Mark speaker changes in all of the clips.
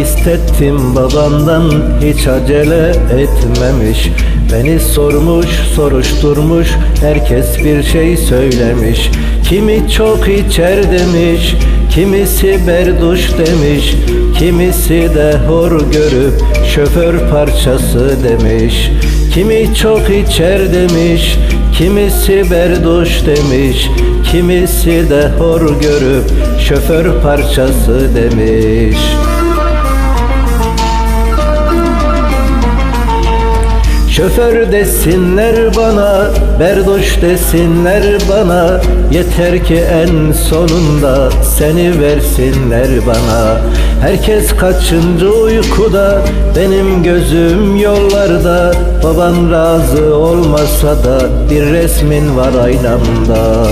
Speaker 1: istettim babamdan hiç acele etmemiş. Beni sormuş soruşturmuş herkes bir şey söylemiş. Kimi çok içer demiş Kimisi berduş demiş. Kimisi de hor görüp şoför parçası demiş. Kimi çok içer demiş Kimisi berduş demiş. Kimisi de hor görüp şoför parçası demiş Şoför desinler bana, berduş desinler bana. Yeter ki en sonunda seni versinler bana. Herkes kaçıncı uykuda, benim gözüm yollarda. Baban razı olmasa da bir resmin var aynamda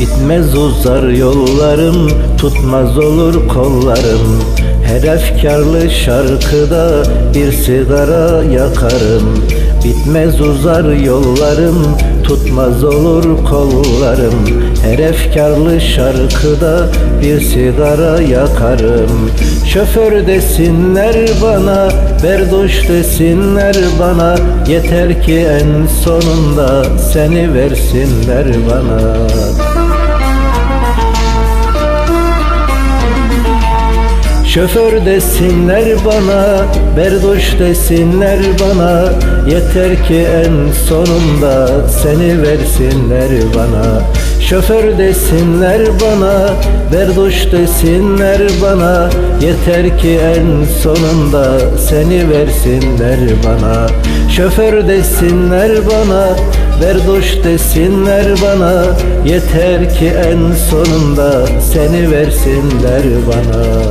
Speaker 1: Bitmez uzar yollarım Tutmaz olur kollarım. Her efkarlı şarkıda Bir sigara yakarım. Bitmez uzar yollarım Tutmaz olur kollarım. Her efkarlı şarkıda Bir sigara yakarım. Şoför desinler bana Berduş desinler bana. Yeter ki en sonunda Seni versinler bana Şoför desinler bana, berduş desinler bana. Yeter ki en sonunda seni versinler bana. Şoför desinler bana, berduş desinler bana. Yeter ki en sonunda seni versinler bana. Şoför desinler bana, berduş desinler bana. Yeter ki en sonunda seni versinler bana